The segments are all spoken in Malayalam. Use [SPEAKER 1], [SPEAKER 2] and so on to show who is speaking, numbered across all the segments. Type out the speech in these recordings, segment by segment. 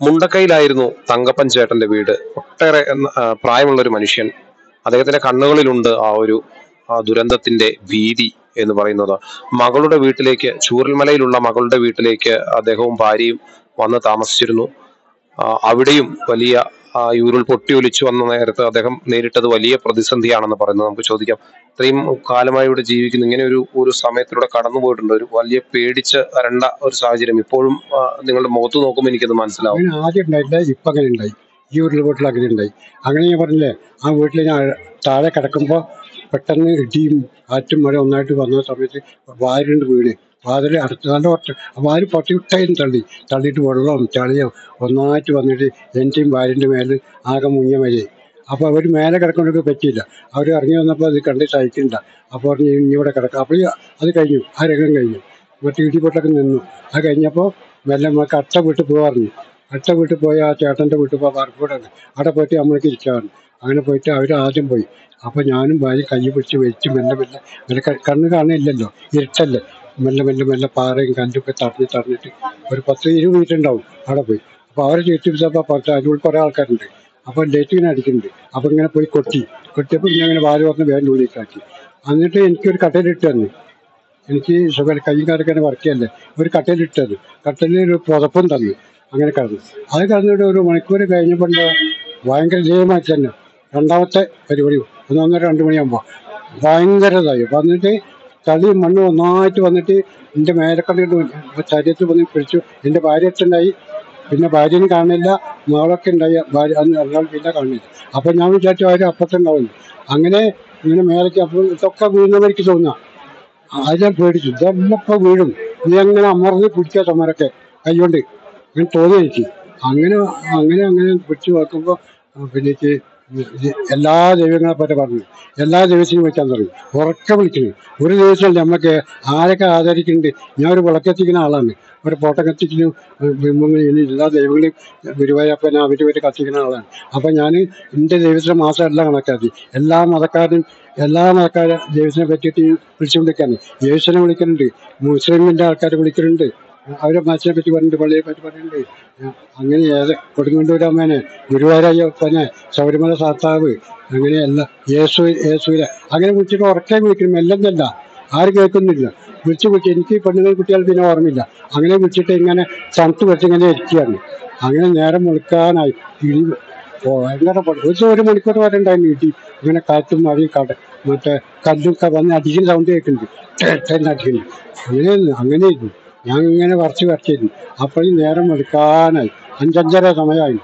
[SPEAKER 1] മുണ്ടക്കയിലായിരുന്നു തങ്കപ്പൻ ചേട്ടന്റെ വീട്. ഒട്ടേറെ പ്രായമുള്ള ഒരു മനുഷ്യൻ. അദ്ദേഹത്തിന്റെ കണ്ണുകളിലുണ്ട് ആ ഒരു ദുരന്തത്തിന്റെ ഭീതി എന്ന് പറയുന്നത്. മകളുടെ വീട്ടിലേക്ക് ചൂരൽമലയിലുള്ള മകളുടെ വീട്ടിലേക്ക് അദ്ദേഹവും ഭാര്യയും വന്ന് താമസിച്ചിരുന്നു. അവിടെയും വലിയ ആ, ഉരുൾ പൊട്ടി ഒലിച്ചു വന്ന നേരത്ത് അദ്ദേഹം നേരിട്ടത് വലിയ പ്രതിസന്ധിയാണെന്ന് പറയുന്നത് നമുക്ക് ചോദിക്കാം. ഇത്രയും കാലമായി ഇവിടെ ജീവിക്കുന്നു. ഇങ്ങനെ ഒരു ഒരു സമയത്തിലൂടെ കടന്നു പോയിട്ടുണ്ട്. ഒരു വലിയ പേടിച്ച് വരണ്ട ഒരു സാഹചര്യം ഇപ്പോഴും നിങ്ങളുടെ മുഖത്ത് നോക്കുമ്പോൾ എനിക്കത് മനസ്സിലാവും.
[SPEAKER 2] ആദ്യം ഉണ്ടായിട്ടില്ല ഇപ്പം അങ്ങനെ ഉണ്ടായി. ഈ ഉരുൾപൊട്ടൽ അങ്ങനെ ഉണ്ടായി. അങ്ങനെ ഞാൻ പറഞ്ഞില്ലേ ആ വീട്ടിൽ ഞാൻ താഴെ കിടക്കുമ്പോൾ പെട്ടെന്ന് ഇടിയും ആറ്റും മഴ ഒന്നായിട്ട് വന്ന സമയത്ത് വാരിണ്ട് വീട്. വാതിൽ അടുത്ത് നല്ല കുറച്ച് വാര് പൊട്ടി വിട്ടായും തള്ളി. തള്ളിയിട്ട് വെള്ളവും ചളിയും ഒന്നായിട്ട് വന്നിട്ട് എന്റെയും ഭാര്യന്റെ മേലെ ആകെ മുങ്ങിയ മതി അപ്പോൾ അവർ മേലെ കിടക്കുന്നവർക്ക് പറ്റിയില്ല. അവർ ഇറങ്ങി വന്നപ്പോൾ അത് കണ്ട് സഹിക്കണ്ട അപ്പോൾ പറഞ്ഞു ഇനി ഇവിടെ കിടക്കാം. അപ്പോൾ അത് കഴിഞ്ഞു. ആ രംഗം കഴിഞ്ഞു. മറ്റേ ഇടിപൊട്ടൊക്കെ നിന്നു. അത് കഴിഞ്ഞപ്പോൾ മെല്ലെ നമുക്ക് അട്ട വീട്ടിൽ പോകാറുണ്ട് അട്ട വീട്ടിൽ പോയി ആ ചേട്ടന്റെ വീട്ടിൽ പോയി പാർക്കൂടാണ്. അവിടെ പോയിട്ട് നമ്മൾക്ക് ഇരിക്കാണ് അങ്ങനെ പോയിട്ട് അവർ ആദ്യം പോയി. അപ്പോൾ ഞാനും ഭാര്യ കൈ പിടിച്ച് വെച്ച് മെല്ലെ മെല്ലെ കണ്ണ് കാണില്ലല്ലോ ഇരുട്ടല്ലേ. മെല്ലെ മെല്ലെ മെല്ലെ പാറയും കല്ലൊക്കെ തടഞ്ഞ് തടഞ്ഞിട്ട് ഒരു പത്ത് ഇരുപത് മീറ്റർ ഉണ്ടാവും അവിടെ പോയി. അപ്പോൾ അവരെ ചേച്ചി പിടിച്ചപ്പോൾ പുറത്ത് അതിനുള്ളിൽ കുറേ ആൾക്കാരുണ്ട്. അപ്പോൾ ഡേറ്റ് ഇങ്ങനെ അടിക്കുന്നുണ്ട്. അപ്പോൾ ഇങ്ങനെ പോയി കൊട്ടി. കൊട്ടിയപ്പോൾ ഞാൻ അങ്ങനെ വാൽ പറഞ്ഞ് വേറെ ഉള്ളിലേക്കാക്കി എന്നിട്ട് എനിക്കൊരു കട്ടയിലിട്ട് തന്നു. എനിക്ക് സുഖം കയ്യും കാലൊക്കെ വർക്ക് ചെയ്യല്ലേ? ഒരു കട്ടയിലിട്ട് തന്നു. കട്ടലിൽ ഒരു പുതപ്പും തന്നു. അങ്ങനെ കടന്നു. അത് കടന്നിട്ട് ഒരു മണിക്കൂർ കഴിഞ്ഞപ്പോൾ ഭയങ്കര ജയമായി തന്നെ. രണ്ടാമത്തെ പരിപാടി. ഒന്നൊന്നര രണ്ട് മണിയാകുമ്പോൾ ഭയങ്കര ഇതായി. വന്നിട്ട് കളി മണ്ണ് ഒന്നായിട്ട് വന്നിട്ട് എന്റെ മേലക്കള്ളിട്ട് ശരീരത്തിൽ വന്ന് പിടിച്ചു. എന്റെ ഭാര്യ ഉണ്ടായി? പിന്നെ ഭാര്യനെ കാണില്ല മകളൊക്കെ ഉണ്ടായി. ഭാര്യ അന്ന് പിന്നെ കാണില്ല അപ്പം ഞാൻ വിചാരിച്ചു അവർ അപ്പത്തുണ്ടാവുന്നു അങ്ങനെ ഇങ്ങനെ മേലേക്ക് അപ്പം ഇതൊക്കെ വീഴുന്നവർക്ക് തോന്നുക ആദ്യം പേടിച്ചു? ഇതെല്ലാം വീഴും. നീ അങ്ങനെ അമർന്ന് പിടിക്കുക തമ്മരൊക്കെ കൈകൊണ്ട്. അങ്ങനെ തോന്നി എനിക്ക് അങ്ങനെ അങ്ങനെ അങ്ങനെ പിടിച്ചു നോക്കുമ്പോൾ പിന്നെ എല്ലാ ദൈവങ്ങളെ പറ്റി പറഞ്ഞു. എല്ലാ ദിവസവും വെക്കാൻ തുടങ്ങി ഉറക്കെ വിളിക്കുന്നു ഒരു ദിവസം നമ്മൾക്ക് ആരൊക്കെ ആദരിക്കുന്നുണ്ട്. ഞാൻ ഒരു വിളക്കെത്തിക്കുന്ന ആളാണ്. ഒരു ഫോട്ടോ കത്തിക്കുന്നു. ബിംബങ്ങൾ എല്ലാ ദൈവങ്ങളെയും ഗുരുവായൂരപ്പനെ അവർ വരെ കത്തിക്കുന്ന ആളാണ്. അപ്പം ഞാൻ എന്റെ ദൈവത്തിന് മാസം എല്ലാം കണക്കാക്കി. എല്ലാ മതക്കാരും എല്ലാ മതക്കാരും ദൈവത്തിനെ പറ്റിയിട്ട് വിളിച്ചുകൊണ്ടിരിക്കുകയാണ്. യേശുവിനെ വിളിക്കുന്നുണ്ട്. മുസ്ലിമിന്റെ ആൾക്കാർ വിളിക്കുന്നുണ്ട്. അവരെ മനുഷ്യനെ പറ്റി പറഞ്ഞിട്ട് പള്ളിയെ പറ്റി പറയുന്നുണ്ട് അങ്ങനെ ഏത് കൊടുങ്ങണ്ടൂരമ്മേനെ ഗുരുവായൂരപ്പനെ ശബരിമല സാത്താവ് അങ്ങനെ എല്ലാ യേശു യേശുവിനെ അങ്ങനെ വിളിച്ചിട്ട് ഉറക്കെ വിളിക്കണം എല്ലെന്നല്ല ആര് കേൾക്കുന്നില്ല. വിളിച്ചു വിളിച്ച് എനിക്ക് പെണ്ണുങ്ങൾ കുട്ടികൾ പിന്നെ ഓർമ്മയില്ല. അങ്ങനെ വിളിച്ചിട്ട് ഇങ്ങനെ തണുത്ത് വെച്ച് ഇങ്ങനെ ഇരിക്കുകയാണ്. അങ്ങനെ നേരം മുളുക്കാനായി. ഇടി ഭയങ്കര. ഒരു ഒരു മണിക്കൂർ വരെ ഉണ്ടായിരുന്നു ഇടി ഇങ്ങനെ കാറ്റും മഴയും കട മറ്റേ കല്ലൊക്കെ വന്ന് അടിക്കുന്ന സൗണ്ട് കേൾക്കുന്നുണ്ട്. അടിക്കുന്നു അങ്ങനെയായിരുന്നു അങ്ങനെയായിരുന്നു. ഞാൻ ഇങ്ങനെ വരച്ച് വരച്ചിരുന്നു. അപ്പോഴും നേരം എടുക്കാനായി. അഞ്ചഞ്ചര സമയമായി.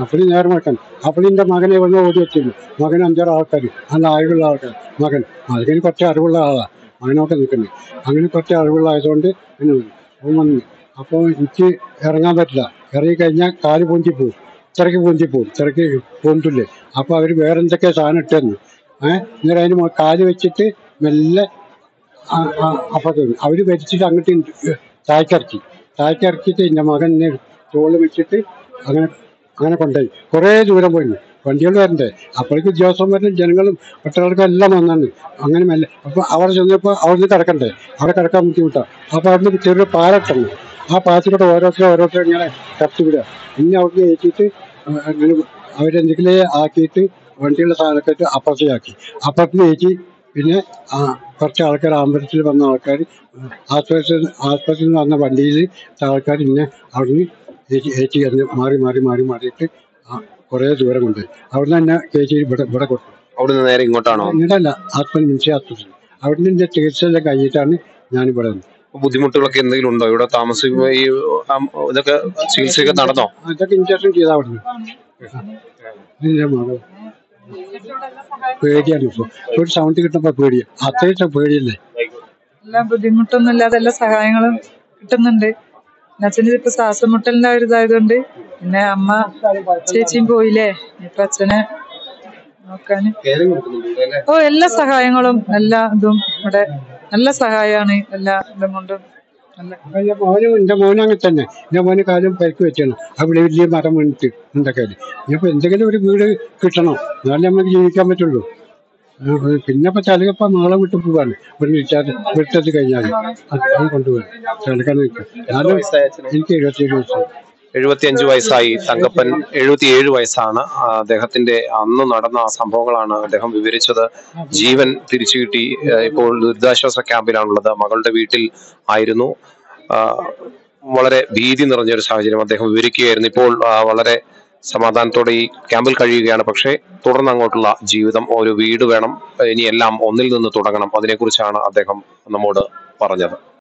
[SPEAKER 2] അപ്പോഴും നേരം എടുക്കാൻ. അപ്പോഴും എന്റെ മകനെ വന്ന് ഓടി വെച്ചിരുന്നു മകൻ അഞ്ചാറ് ആൾക്കാർ നല്ല അറിവുള്ള ആൾക്കാർ മകൻ. മകന് കുറച്ച് അറിവുള്ള ആളാണ് മകനൊക്കെ നിൽക്കുന്നത് അങ്ങനെ കുറച്ച് അറിവുള്ള ആയതുകൊണ്ട് വന്നു. അപ്പോൾ എനിക്ക് ഇറങ്ങാൻ പറ്റില്ല. ഇറങ്ങിക്കഴിഞ്ഞാൽ കാൽ പൂന്തി പോകും. ചിറക്ക് പൂന്തി പോകും. ചിറക്ക് പൊന്തില്ലേ? അപ്പോൾ അവർ വേറെന്തൊക്കെ സാധനം ഇട്ടെന്ന്. ഏഹ് എന്നിട്ട് അതിന് കാൽ വെച്ചിട്ട് മെല്ലെ അപ്പുറത്ത് അവർ വലിച്ചിട്ട് അങ്ങോട്ട് താഴ്ക്കിറക്കി. താഴ്ക്കിറക്കിയിട്ട് എന്റെ മകനെ തോൾ വെച്ചിട്ട് അങ്ങനെ അങ്ങനെ കൊണ്ടുപോയി. കുറേ ദൂരം പോയി വണ്ടികൾ വരണ്ടേ. അപ്പോഴേക്കും ഉദ്യോഗസ്ഥന്മാരും ജനങ്ങളും ഒട്ടകൾക്കും എല്ലാം വന്നാണ്. അങ്ങനെ മെല്ലെ. അപ്പോൾ അവിടെ ചെന്നപ്പോൾ അവിടുന്ന് കിടക്കണ്ടേ? അവിടെ കിടക്കാൻ ബുദ്ധിമുട്ടാണ് അപ്പോൾ അവിടുന്ന് ചെറിയൊരു പാലട്ടുണ്ട് ആ പാലത്തിലൂടെ ഓരോരുത്തരും ഓരോരുത്തരും ഇങ്ങനെ കത്തിവിടുക പിന്നെ അവിടുന്ന് ഏറ്റിട്ട് അവരെന്തെങ്കിലും ആക്കിയിട്ട് വണ്ടിയുള്ള സാധനമൊക്കെ ഇട്ട് അപ്പുറത്തേക്ക് അപ്പുറത്ത് ഏറ്റി പിന്നെ ആ കുറച്ച് ആൾക്കാർ ആംബുലൻസിൽ വന്ന ആൾക്കാർ ആശുപത്രി ആശുപത്രിയിൽ നിന്ന് വന്ന വണ്ടിയിൽ ആൾക്കാർ ഇന്നെ അവിടുന്ന് ഏറ്റി ഏറ്റി കഴിഞ്ഞ് മാറി മാറി മാറി മാറിയിട്ട് ആ കുറേ ദൂരം കൊണ്ട് അവിടുന്ന് തന്നെ കയറ്റി ഇവിടെ ഇവിടെ കൊടുത്തു.
[SPEAKER 1] അവിടുന്ന് നേരെ ഇങ്ങോട്ടാണോ?
[SPEAKER 2] ഇങ്ങോട്ടല്ല ആസ്പത്രി മിൻസി ആസ്പത്രി അവിടുന്ന് എന്റെ ചികിത്സയെല്ലാം കഴിഞ്ഞിട്ടാണ് ഞാനിവിടെ വന്നത്.
[SPEAKER 1] ബുദ്ധിമുട്ടുകളൊക്കെ എന്തെങ്കിലും ഉണ്ടോ? ഇവിടെ താമസിക്കുമ്പോൾ ഈ ഇതൊക്കെ ചികിത്സയൊക്കെ നടന്നോ
[SPEAKER 2] അതൊക്കെ ഇൻജക്ഷൻ ചെയ്താൽ അവിടുന്ന്. പേടിയാണ് ഇപ്പോൾ ഒരു സൗണ്ട് കിട്ടുമ്പോൾ പേടിയാണ് അത്രയും പേടിയല്ലേ?
[SPEAKER 3] എല്ലാ ബുദ്ധിമുട്ടൊന്നും ഇല്ലാതെ എല്ലാ സഹായങ്ങളും കിട്ടുന്നുണ്ട്. അച്ഛന് ഇപ്പൊ ശ്വാസം മുട്ടലിന്റെ ഒരു ഇതായതുകൊണ്ട് പിന്നെ അമ്മ ചേച്ചിയും പോയില്ലേ? ഇപ്പൊ അച്ഛനെ നോക്കാന്. ഓ എല്ലാ സഹായങ്ങളും എല്ലാ ഇതും ഇവിടെ. നല്ല സഹായമാണ് എല്ലാ ഇതും കൊണ്ടും.
[SPEAKER 2] എന്റെ മോനും എന്റെ മോനും അങ്ങനെ തന്നെ. എന്റെ മോന് കാലം പരിക്ക് വെച്ചാണ് അവിടെ വലിയ മരം വീണിട്ട് എന്തൊക്കെ ഇനിയിപ്പോൾ എന്തെങ്കിലും ഒരു വീട് കിട്ടണം. എന്നാലേ നമുക്ക് ജീവിക്കാൻ പറ്റുള്ളൂ. പിന്നെ ഇപ്പൊ ചിലപ്പോ നാളെ വിട്ടു പോവാണ്. ഒരു വിളിച്ചാൽ വിട്ടത് കഴിഞ്ഞാൽ അത് കൊണ്ടുപോകാൻ ചിലക്കാൻ നിൽക്കും എന്നാലും എനിക്ക് എഴുപത്തിയേഴ് വയസ്സ്
[SPEAKER 1] എഴുപത്തിയഞ്ച് വയസ്സായി തങ്കപ്പൻ എഴുപത്തിയേഴ് വയസ്സാണ്. അദ്ദേഹത്തിന്റെ അന്ന് നടന്ന ആ സംഭവങ്ങളാണ് അദ്ദേഹം വിവരിച്ചത്. ജീവൻ തിരിച്ചു കിട്ടി. ഇപ്പോൾ ദുരിതാശ്വാസ ക്യാമ്പിലാണുള്ളത്. മകളുടെ വീട്ടിൽ ആയിരുന്നു. വളരെ ഭീതി നിറഞ്ഞ ഒരു സാഹചര്യം അദ്ദേഹം വിവരിക്കുകയായിരുന്നു. ഇപ്പോൾ വളരെ സമാധാനത്തോടെ ഈ ക്യാമ്പിൽ കഴിയുകയാണ്. പക്ഷേ തുടർന്ന് അങ്ങോട്ടുള്ള ജീവിതം ഒരു വീട് വേണം. ഇനി എല്ലാം ഒന്നിൽ നിന്ന് തുടങ്ങണം. അതിനെക്കുറിച്ചാണ് അദ്ദേഹം നമ്മോട് പറഞ്ഞത്.